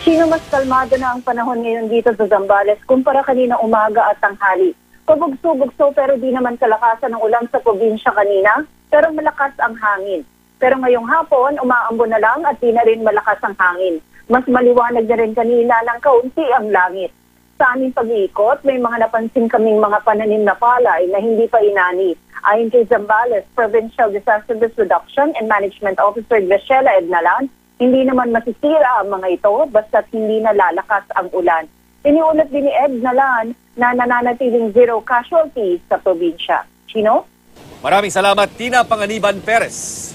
Sino mas kalmado na ang panahon ngayon dito sa Zambales kumpara kanina umaga at tanghali? Pabugso-bugso pero di naman kalakasan ng ulan sa probinsya kanina, pero malakas ang hangin. Pero ngayong hapon, umaambon na lang at di na rin malakas ang hangin. Mas maliwanag na rin kanina ng kaunti ang langit. Sa aming pag-iikot, may mga napansin kaming mga pananim na palay na hindi pa inani. Ayon kay Zambales, Provincial Disaster Risk Reduction and Management Officer Graciela Ednalan, hindi naman masisira ang mga ito basta't hindi na lalakas ang ulan. Iniulat din ni Ednalan na nananatiling zero casualties sa probinsya. Chino? Maraming salamat, Tina Panganiban Perez.